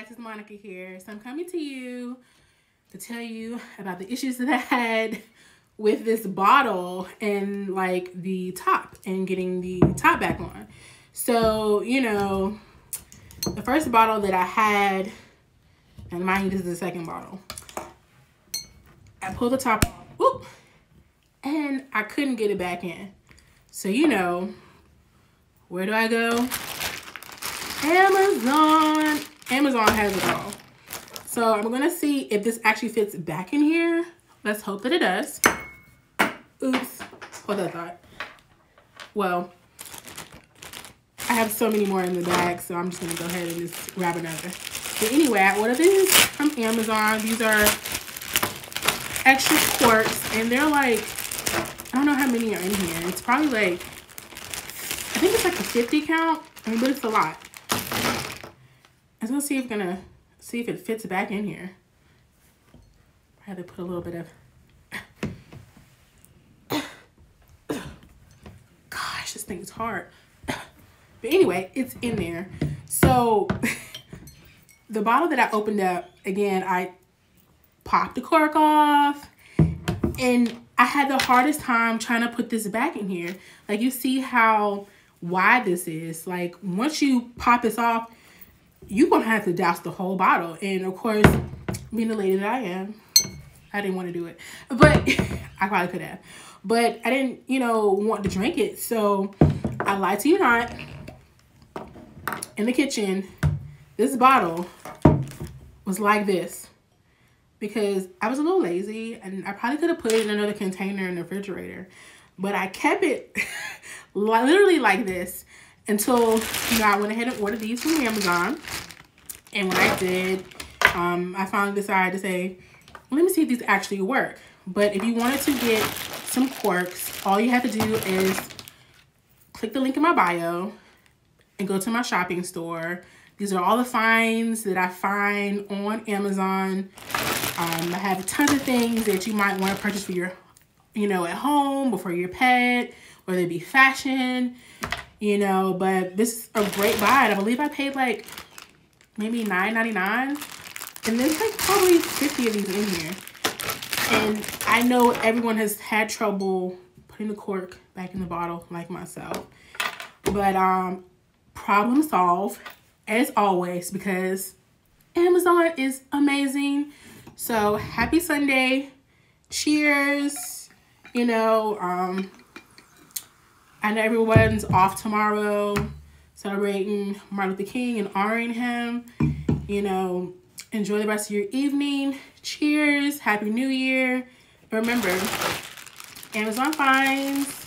This is Monica here. So I'm coming to you to tell you about the issues that I had with this bottle and like the top and getting the top back on. So, you know, the first bottle that I had, and mind this is the second bottle. I pulled the top off, whoop, and I couldn't get it back in. So, you know, where do I go? Amazon. Amazon has it all. So I'm going to see if this actually fits back in here. Let's hope that it does. Oops. Hold that thought. Well, I have so many more in the bag, so I'm just going to go ahead and just grab another. But anyway, I ordered these from Amazon. These are extra quarts, and they're like, I don't know how many are in here. It's probably like, I think it's like a 50 count. I mean, but it's a lot. I was gonna see if gonna see if it fits back in here. I had to put a little bit of gosh, this thing is hard. But anyway, it's in there. So the bottle that I opened up, again, I popped the cork off and I had the hardest time trying to put this back in here. Like you see how wide this is. Like once you pop this off, you're gonna have to douse the whole bottle. And of course, being the lady that I am, I didn't want to do it. But I probably could have. But I didn't, you know, want to drink it. So I lied to you not. In the kitchen, this bottle was like this. Because I was a little lazy and I probably could have put it in another container in the refrigerator. But I kept it literally like this until you know I went ahead and ordered these from Amazon. And when I did, um, I finally decided to say, let me see if these actually work. But if you wanted to get some corks, all you have to do is click the link in my bio and go to my shopping store. These are all the finds that I find on Amazon. Um, I have tons of things that you might want to purchase for your, you know, at home or for your pet, whether it be fashion, you know, but this is a great buy. I believe I paid like maybe $9.99. And there's like probably 50 of these in here. And I know everyone has had trouble putting the cork back in the bottle like myself. But um, problem solved as always because Amazon is amazing. So happy Sunday. Cheers. You know, um, I know everyone's off tomorrow celebrating Martin Luther King and honoring him. You know, enjoy the rest of your evening. Cheers. Happy New Year. Remember, Amazon finds